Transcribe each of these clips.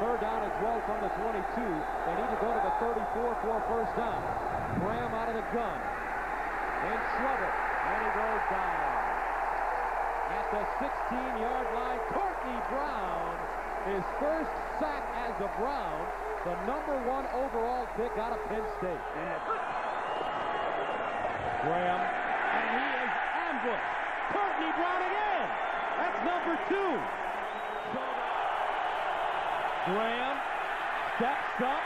Third down and 12 from the 22. They need to go to the 34 for first down. Graham out of the gun. In trouble. And he goes down. At the 16-yard line, Courtney Brown, his first sack as a Brown, the number one overall pick out of Penn State. Graham. And he is ambushed. Courtney Brown again. That's number two. Graham steps up,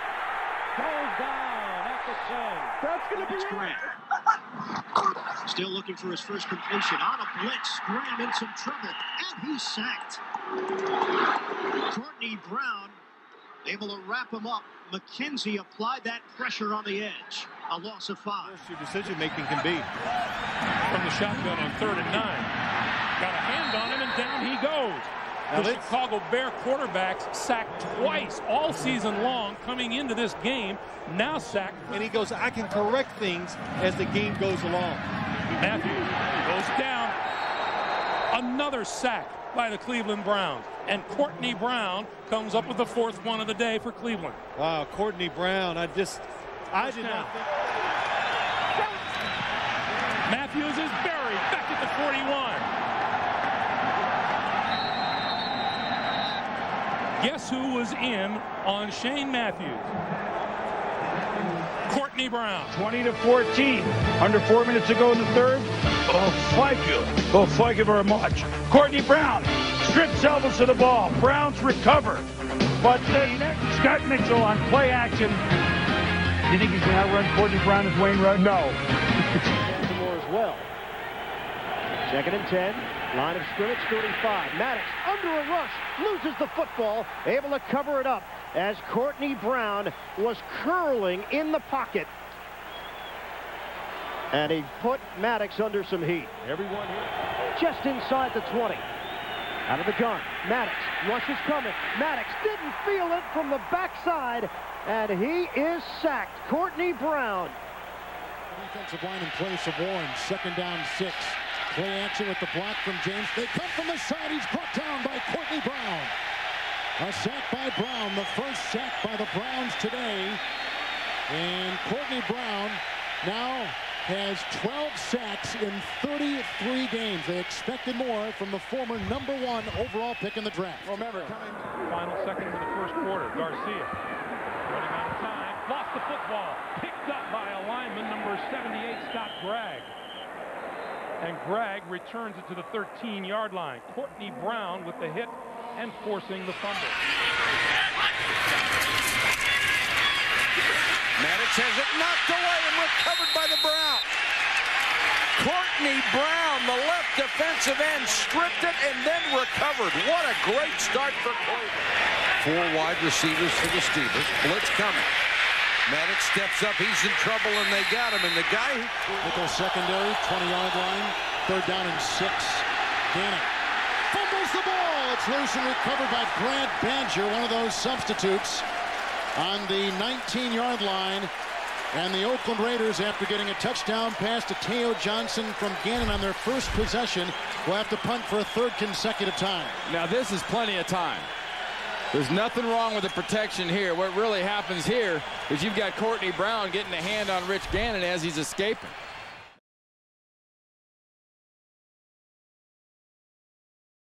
goes down at the 10. That's going to be It's Graham. Still looking for his first completion. On a blitz. Graham in some trouble. And he's sacked. Courtney Brown able to wrap him up. McKenzie applied that pressure on the edge. A loss of five. Your decision making can be. From the shotgun on third and nine. Got a hand on him and down he goes. Now the Chicago Bear quarterbacks sacked twice all season long coming into this game. Now sacked. And he goes, I can correct things as the game goes along. Matthew goes down. Another sack by the Cleveland Browns. And Courtney Brown comes up with the fourth one of the day for Cleveland. Wow, Courtney Brown. I just, I did not think. Matthews is buried back at the 41. Guess who was in on Shane Matthews? Courtney Brown. 20 to 14. Under four minutes to go in the third. Oh, thank you. Oh, thank you very much. Courtney Brown strips Elvis of the ball. Browns recover. But then Scott Mitchell on play action. You think he's going to outrun Courtney Brown as Wayne Rudd? No. Baltimore as well. Second and 10. Line of scrimmage, 35. Maddox under a rush, loses the football, able to cover it up as Courtney Brown was curling in the pocket. And he put Maddox under some heat. Everyone here just inside the 20. Out of the gun. Maddox. Rush is coming. Maddox didn't feel it from the backside. And he is sacked. Courtney Brown. Defensive line in place of Warren. Second down, six. Play action with the block from James. They come from the side. He's brought down by Courtney Brown. A sack by Brown. The first sack by the Browns today. And Courtney Brown now has 12 sacks in 33 games. They expected more from the former number one overall pick in the draft. Remember, coming final seconds of the first quarter. Garcia running out of time. Lost the football. Picked up by a lineman, number 78, Scott Gregg. And Gregg returns it to the 13-yard line. Courtney Brown with the hit and forcing the fumble. Maddox has it knocked away and recovered by the Brown. Courtney Brown, the left defensive end, stripped it and then recovered. What a great start for Cleveland. Four wide receivers for the Steelers. Blitz coming. Maddox steps up. He's in trouble, and they got him. And the guy who Nickel secondary, 20-yard line. Third down and six. Gannon fumbles the ball. It's loose and recovered by Brad Badger, one of those substitutes on the 19-yard line. And the Oakland Raiders, after getting a touchdown pass to Teyo Johnson from Gannon on their first possession, will have to punt for a third consecutive time. Now this is plenty of time. There's nothing wrong with the protection here. What really happens here is you've got Courtney Brown getting a hand on Rich Gannon as he's escaping.